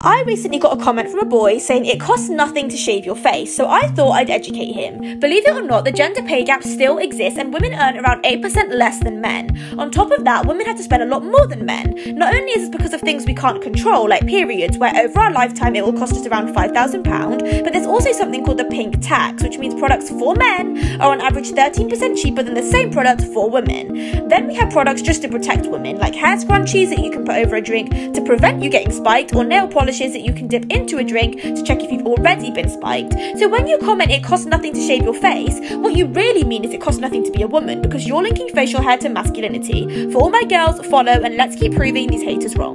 I recently got a comment from a boy saying it costs nothing to shave your face, so I thought I'd educate him. Believe it or not, the gender pay gap still exists and women earn around 8% less than men. On top of that, women have to spend a lot more than men. Not only is this because of things we can't control, like periods, where over our lifetime it will cost us around £5,000, but there's also something called the pink tax, which means products for men are on average 13% cheaper than the same product for women. Then we have products just to protect women, like hair scrunchies that you can put over a drink to prevent you getting spiked, or nail polishes that you can dip into a drink to check if you've already been spiked. So when you comment it costs nothing to shave your face, what you really mean is it costs nothing to be a woman because you're linking facial hair to masculinity. For all my girls, follow and let's keep proving these haters wrong.